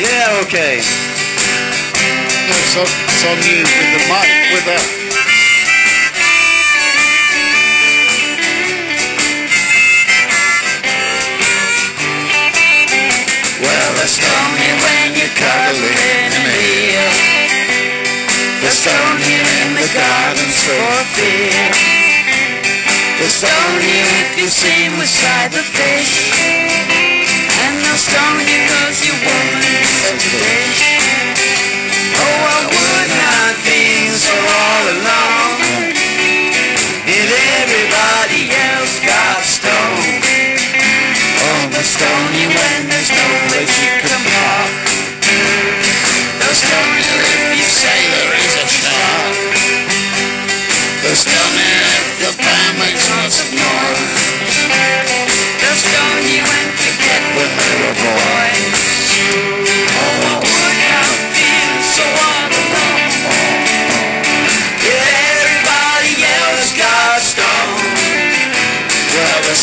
Yeah, okay. It's on, it's on you with the mic, with that. Well, stone you when you're cuddling in a heel. They stone you in the gardens for fear. They stone you if you swim beside the fish. And they'll stone you cause your woman such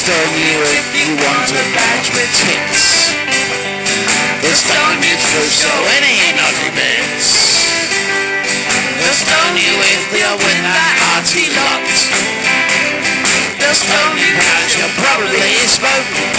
stone you if you want a badge with tits. They'll stone you to show any naughty bits. They'll stone you if you're with that hearty lot. They'll stone you cause you probably smoke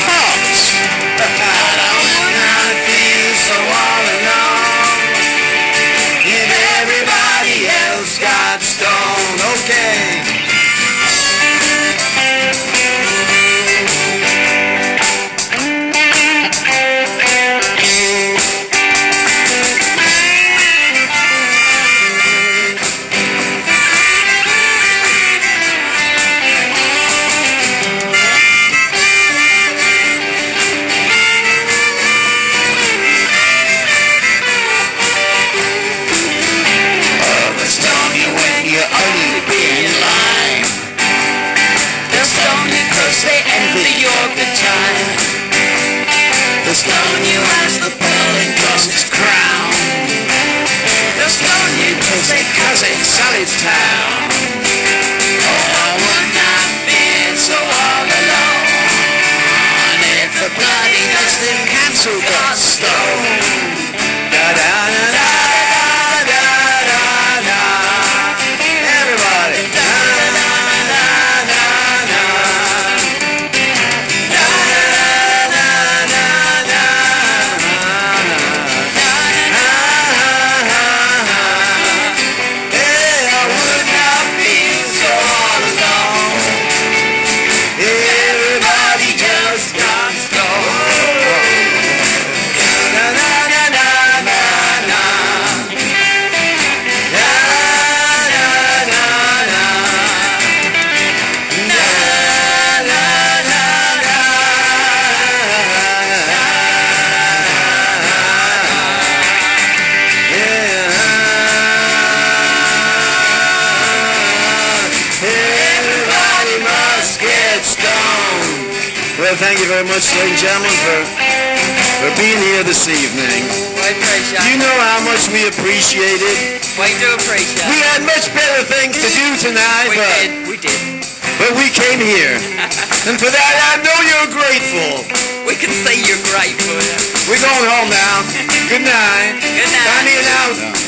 cause it's Sally's town. Oh, I would not be so all alone. If the bloody District Council got stoned. Get stoned. Well, thank you very much, ladies and gentlemen, for, for being here this evening. We You know how much we appreciate it. We do appreciate We had much better things to do tonight, We but, did. We did. but we came here. And for that, I know you're grateful. We can say you're grateful. We're going home now. Good night. Good night. Fanny and out. Fanny and out.